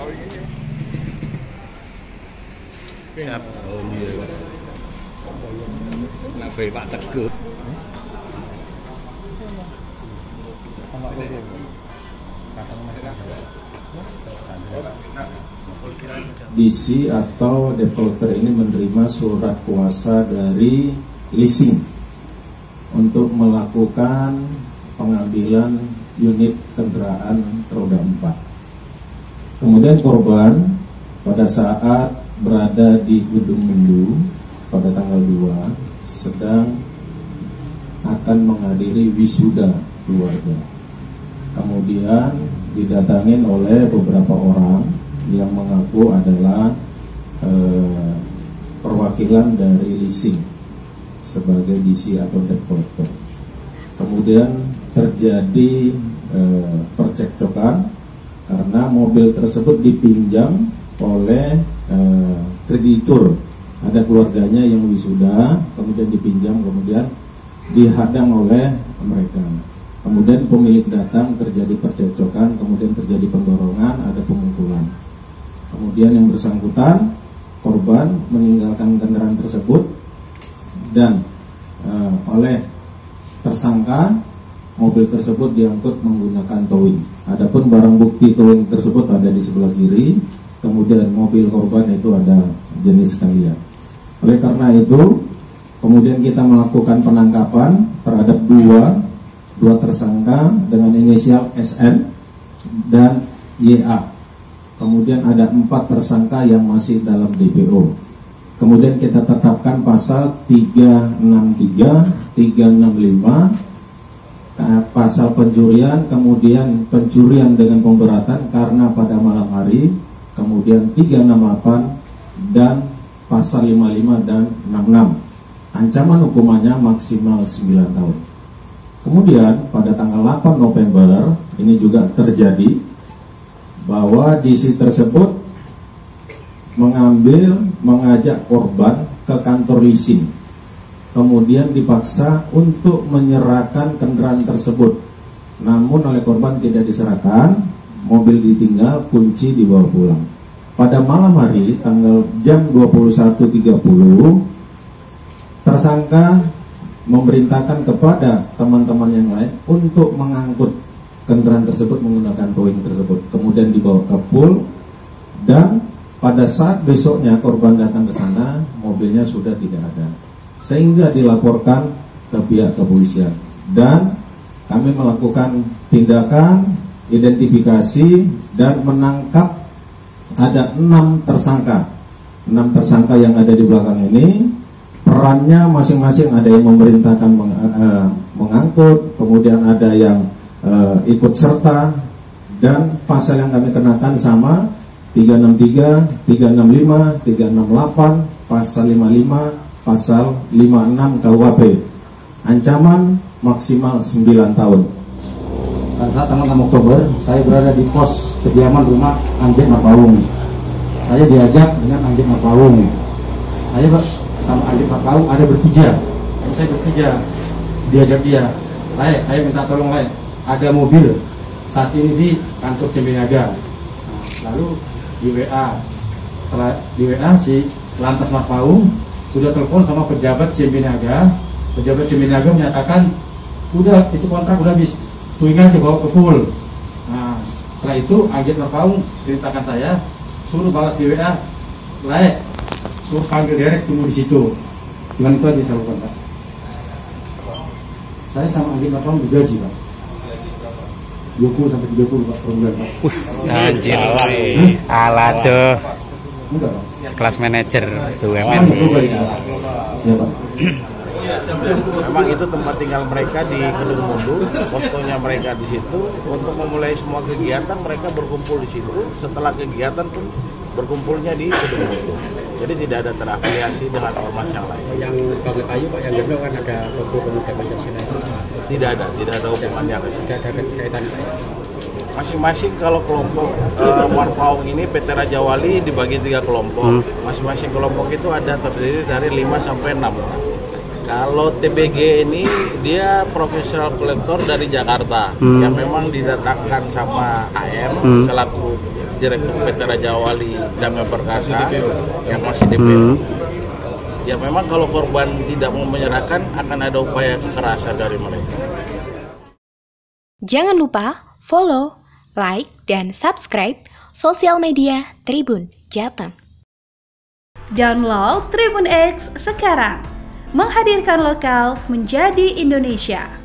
Siap. Oh iya. DC atau developer ini menerima surat kuasa dari leasing untuk melakukan pengambilan unit kendaraan roda empat. Kemudian korban pada saat berada di Gedung Mendu pada tanggal 2 sedang akan menghadiri wisuda keluarga. Kemudian didatangin oleh beberapa orang yang mengaku adalah eh, perwakilan dari leasing sebagai DC atau debt collector. Kemudian terjadi eh, percekcokan karena mobil tersebut dipinjam oleh eh, kreditur. Ada keluarganya yang wisuda, kemudian dipinjam, kemudian dihadang oleh mereka. Kemudian pemilik datang terjadi percekcokan, kemudian terjadi pendorongan, ada pemukulan. Kemudian yang bersangkutan korban meninggalkan kendaraan tersebut dan e, oleh tersangka mobil tersebut diangkut menggunakan towing. Adapun barang bukti towing tersebut ada di sebelah kiri, kemudian mobil korban itu ada jenis kalian. Oleh karena itu, kemudian kita melakukan penangkapan terhadap dua dua tersangka dengan inisial SN dan YA Kemudian ada empat tersangka yang masih dalam DPO. Kemudian kita tetapkan pasal 363, 365, pasal pencurian, kemudian pencurian dengan pemberatan karena pada malam hari, kemudian 368 dan pasal 55 dan 66. Ancaman hukumannya maksimal 9 tahun. Kemudian pada tanggal 8 November ini juga terjadi bahwa DC tersebut mengambil mengajak korban ke kantor leasing kemudian dipaksa untuk menyerahkan kendaraan tersebut. Namun oleh korban tidak diserahkan mobil ditinggal kunci dibawa pulang. Pada malam hari tanggal jam 21.30 tersangka memerintahkan kepada teman-teman yang lain untuk mengangkut kendaraan tersebut menggunakan towing tersebut. Kemudian dibawa ke pool dan pada saat besoknya korban datang ke sana mobilnya sudah tidak ada sehingga dilaporkan ke pihak kepolisian. Dan kami melakukan tindakan identifikasi dan menangkap ada enam tersangka. Enam tersangka yang ada di belakang ini. Perannya masing-masing ada yang memerintahkan meng, uh, mengangkut kemudian ada yang uh, ikut serta dan pasal yang kami kenakan sama 363, 365, 368, pasal 55, pasal 56 KUHP. Ancaman maksimal 9 tahun. Pada saat tanggal 6 Oktober, saya berada di pos kediaman rumah Anjir Marpaung. Saya diajak dengan Anjir Marpaung. Saya sama Anjir Marpaung ada bertiga. Saya bertiga diajak dia. Lain, ayo minta tolong lain ada mobil saat ini di kantor Cembenaga. Nah, lalu di WA, setelah di WA si Lantas Marpaung sudah telepon sama pejabat Cembenaga. Pejabat Cembenaga menyatakan, udah itu kontrak udah habis, tuing aja bawa ke full. Nah, setelah itu Anggit Marpaung perintahkan saya suruh balas di WA, layak, suruh panggil direct tunggu di situ. Cuman itu aja saya lakukan, Pak. Saya sama Anggit Marpaung digaji, Pak. 20 sampai 30 Pak per bulan Pak. Anjir. Alah tuh. Sekelas manajer BUMN. Ya. Ya Pak. Memang itu tempat tinggal mereka di Gedung Mundu, poskonya mereka di situ. Untuk memulai semua kegiatan mereka berkumpul di situ. Setelah kegiatan pun berkumpulnya di Gedung Mundu. Jadi tidak ada terafiliasi dengan ormas yang lain. yang banget kayu pak yang gemblong kan ada logo pemuda Pancasila itu Tidak ada, tidak ada hubungannya tidak ada kaitan Masing-masing kalau kelompok uh, Warpaung ini PT Raja Wali dibagi tiga kelompok. Masing-masing kelompok itu ada terdiri dari 5 sampai 6 orang. Kalau TBG ini dia profesional kolektor dari Jakarta Hmm. yang memang didatangkan sama AM Hmm. selaku Direktur PT Raja Wali Damai Perkasa yang masih DPO. Hmm. Ya memang kalau korban tidak mau menyerahkan akan ada upaya kekerasan dari mereka. Jangan lupa follow, like, dan subscribe sosial media Tribun Jateng. Download Tribun X sekarang. Menghadirkan lokal menjadi Indonesia.